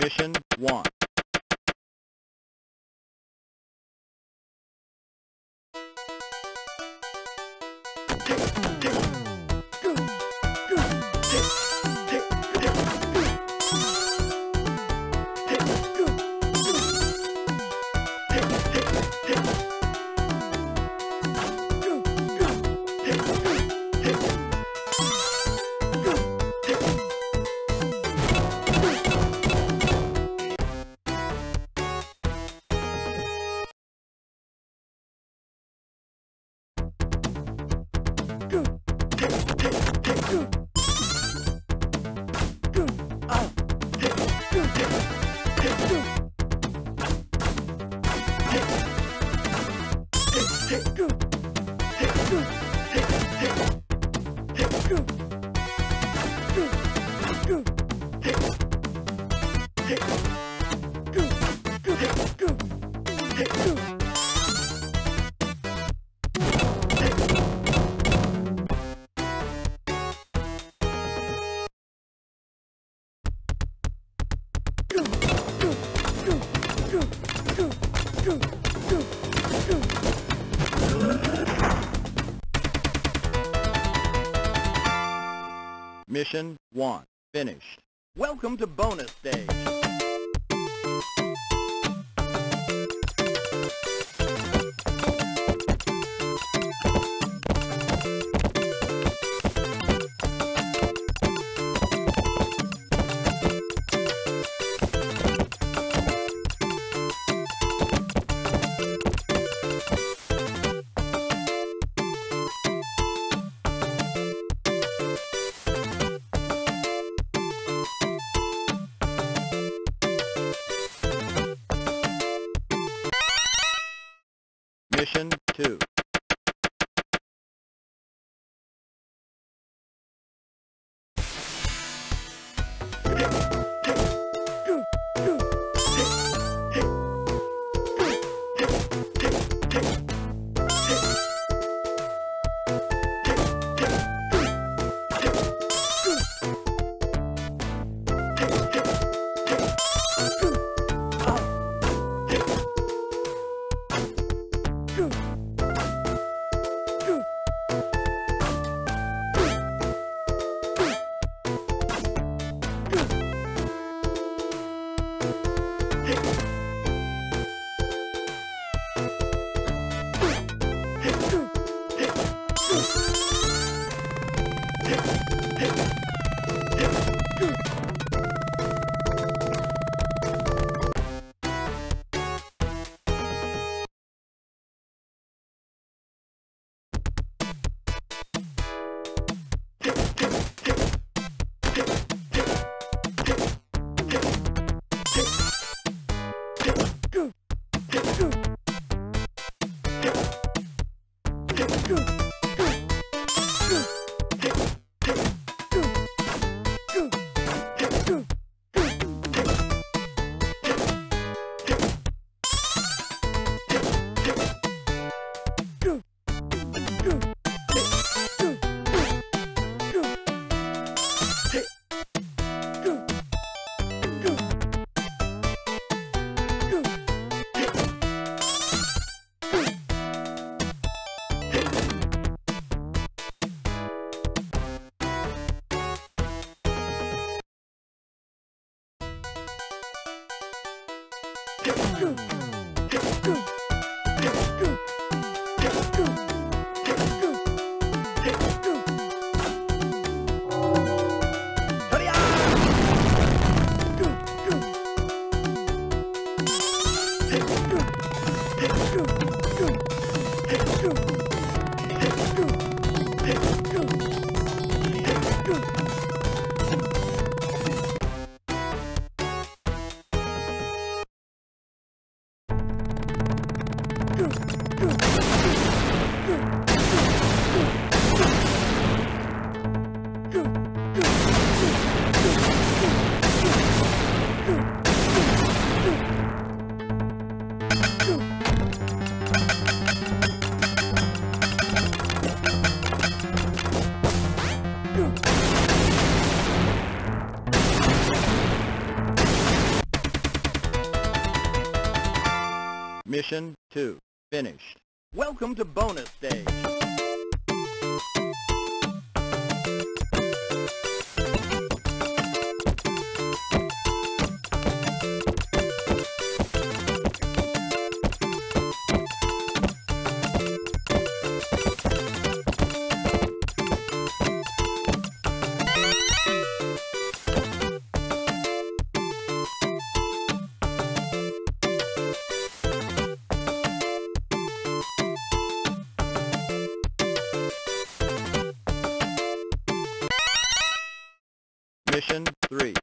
Mission 1. Mission 1. Finished. Welcome to bonus stage. Yeah. Mission 2. Finished. Welcome to bonus stage. Mission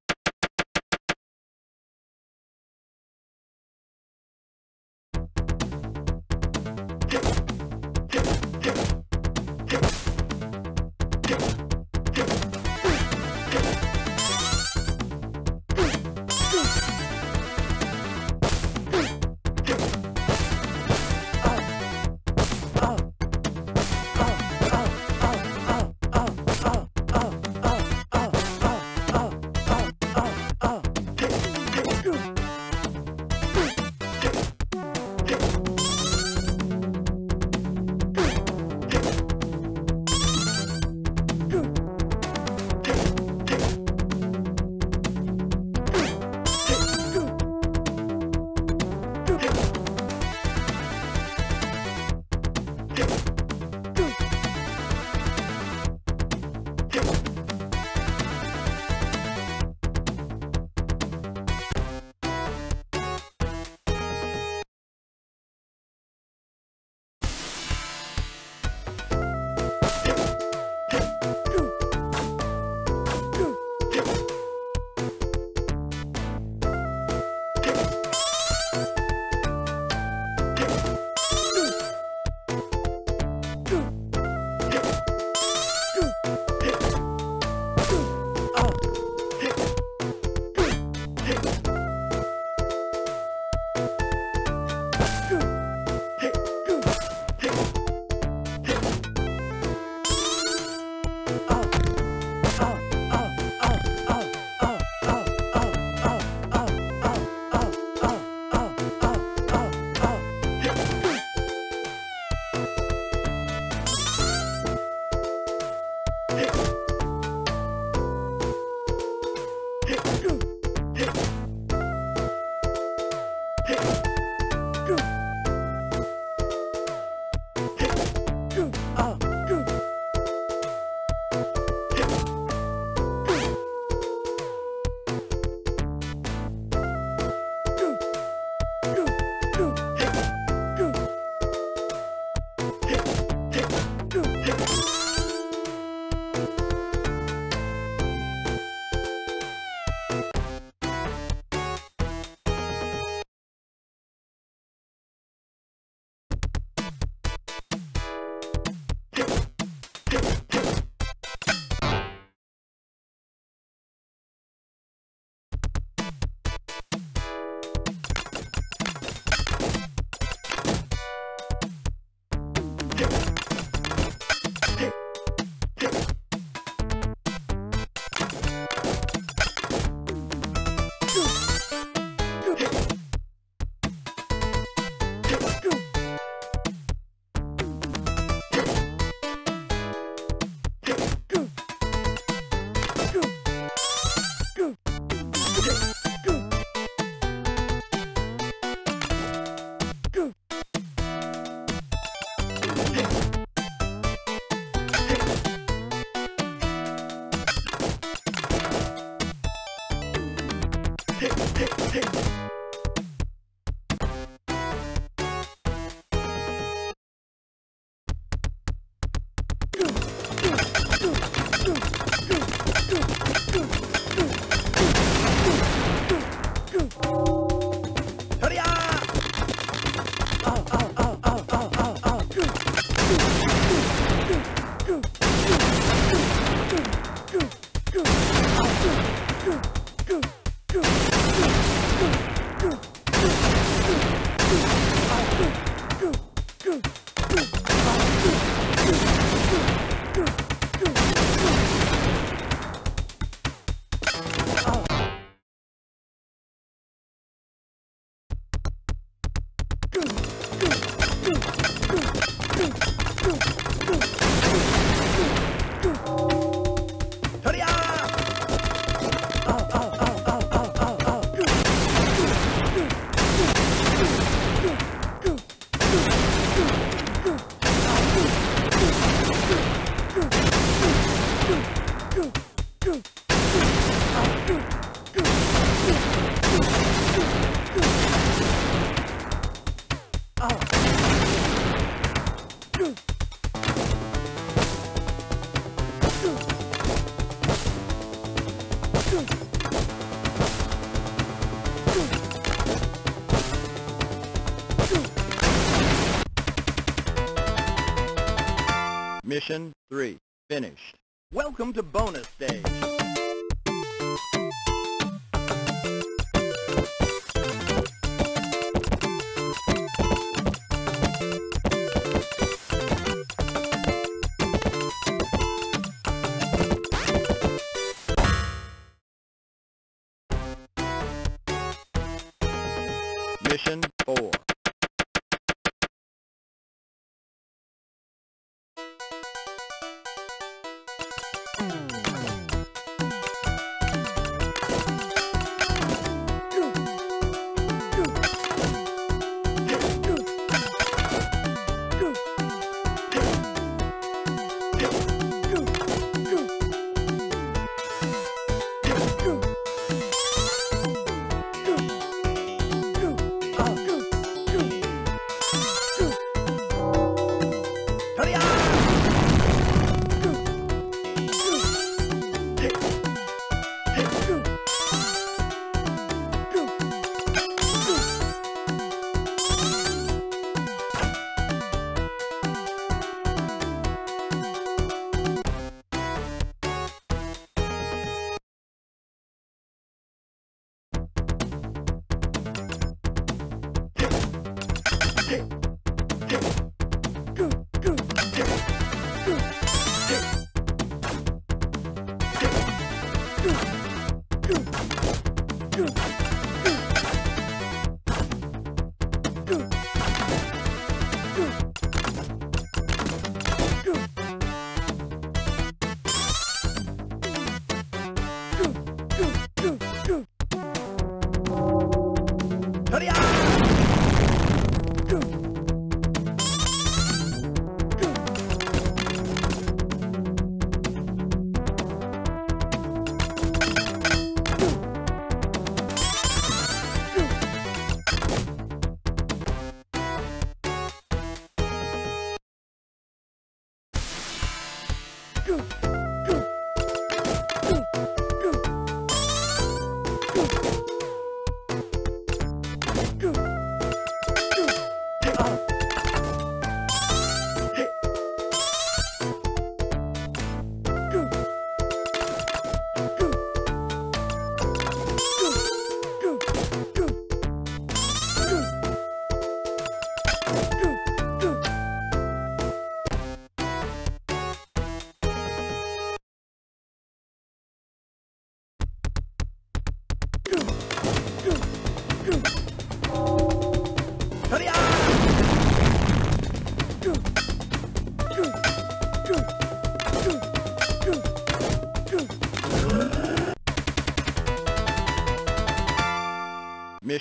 Mission 3. Finished. Welcome to bonus stage.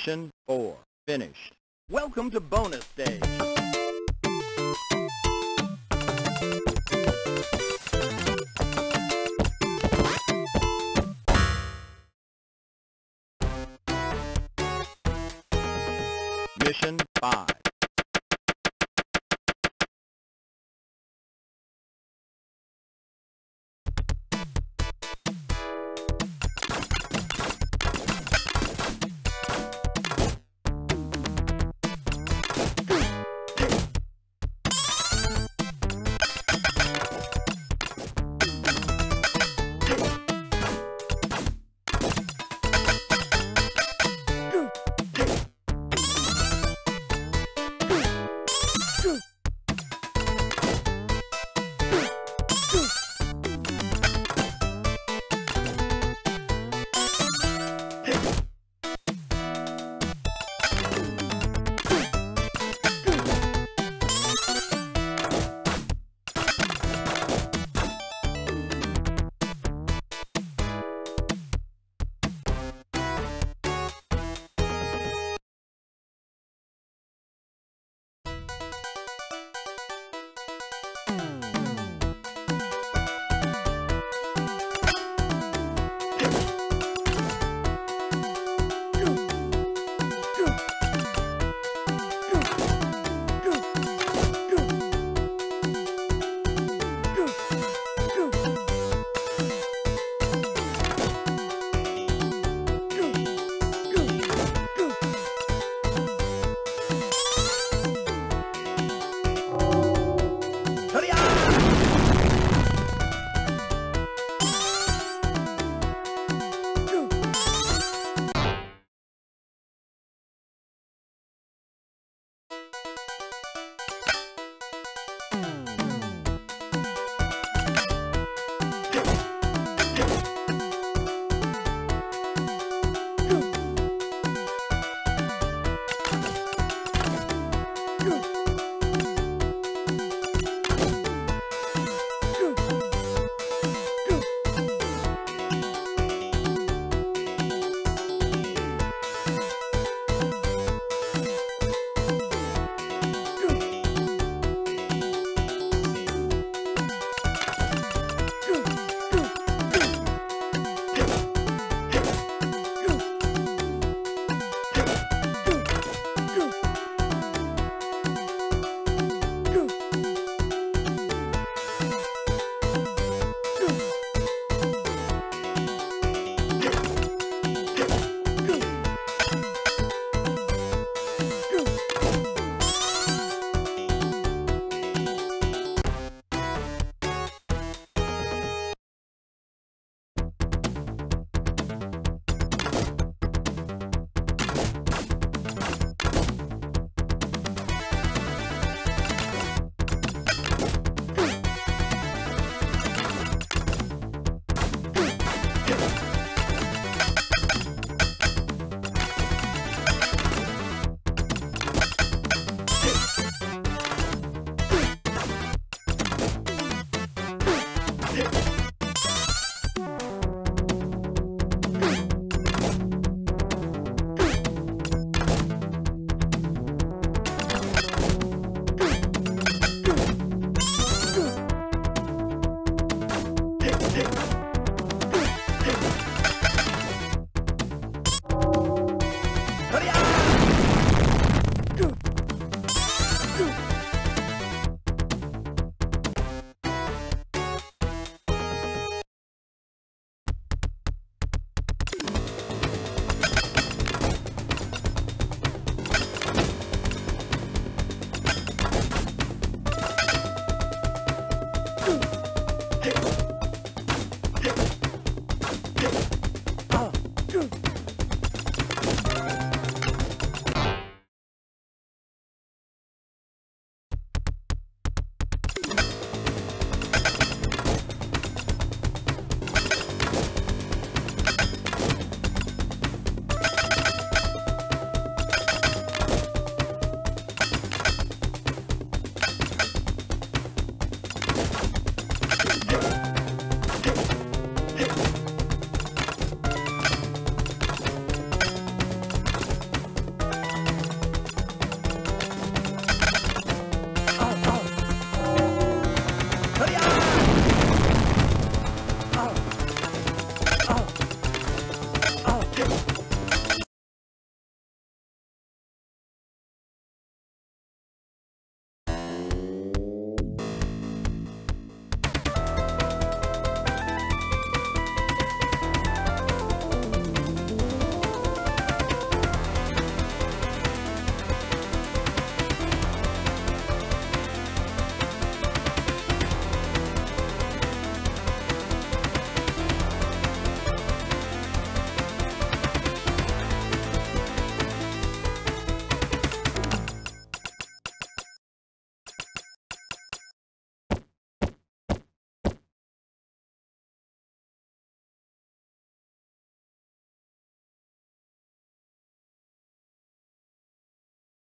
Mission 4. Finished. Welcome to bonus stage. Mission 5.